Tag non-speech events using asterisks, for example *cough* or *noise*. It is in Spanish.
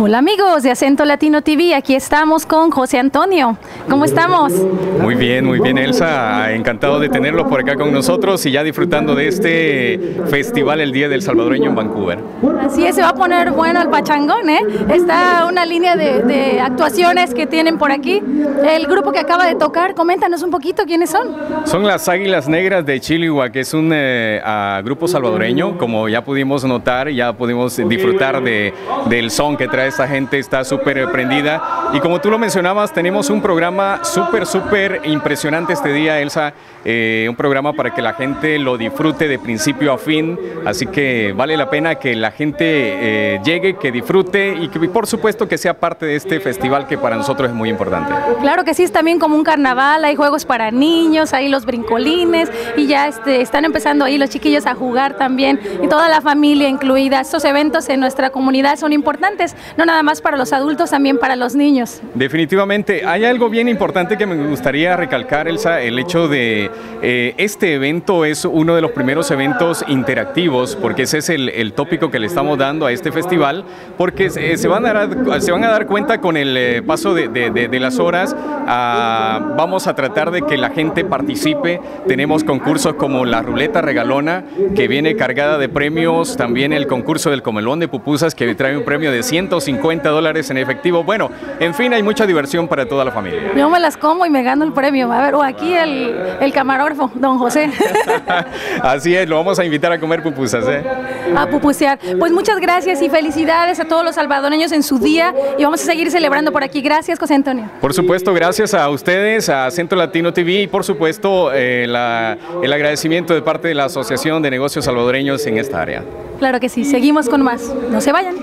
Hola amigos de Acento Latino TV, aquí estamos con José Antonio. ¿Cómo estamos? Muy bien, muy bien Elsa, encantado de tenerlo por acá con nosotros y ya disfrutando de este festival el Día del Salvadoreño en Vancouver. Así es, se va a poner bueno el pachangón, ¿eh? Está una línea de, actuaciones que tienen por aquí. El grupo que acaba de tocar, coméntanos un poquito quiénes son. Son las Águilas Negras de Chiligua, que es un eh, grupo salvadoreño, como ya pudimos notar, ya pudimos disfrutar de, del son que trae esta gente está súper prendida. Y como tú lo mencionabas, tenemos un programa súper, súper impresionante este día, Elsa. Eh, un programa para que la gente lo disfrute de principio a fin. Así que vale la pena que la gente eh, llegue, que disfrute y que por supuesto que sea parte de este festival que para nosotros es muy importante. Claro que sí, es también como un carnaval, hay juegos para niños, hay los brincolines y ya este, están empezando ahí los chiquillos a jugar también y toda la familia incluida. Estos eventos en nuestra comunidad son importantes no nada más para los adultos, también para los niños. Definitivamente, hay algo bien importante que me gustaría recalcar, Elsa, el hecho de eh, este evento es uno de los primeros eventos interactivos, porque ese es el, tópico que le estamos dando a este festival, porque se, van, a dar, se van a dar cuenta con el eh, paso de, las horas, ah, vamos a tratar de que la gente participe, tenemos concursos como la ruleta regalona, que viene cargada de premios, también el concurso del comelón de pupusas, que trae un premio de 100 150 dólares en efectivo. Bueno, en fin, hay mucha diversión para toda la familia. Yo me las como y me gano el premio. A ver, o aquí el, el camarógrafo, don José. *laughs* Así es, lo vamos a invitar a comer pupusas. ¿eh? A pupusear. Pues muchas gracias y felicidades a todos los salvadoreños en su día y vamos a seguir celebrando por aquí. Gracias, José Antonio. Por supuesto, gracias a ustedes, a Centro Latino TV y por supuesto eh, el agradecimiento de parte de la Asociación de Negocios Salvadoreños en esta área. Claro que sí, seguimos con más. No se vayan.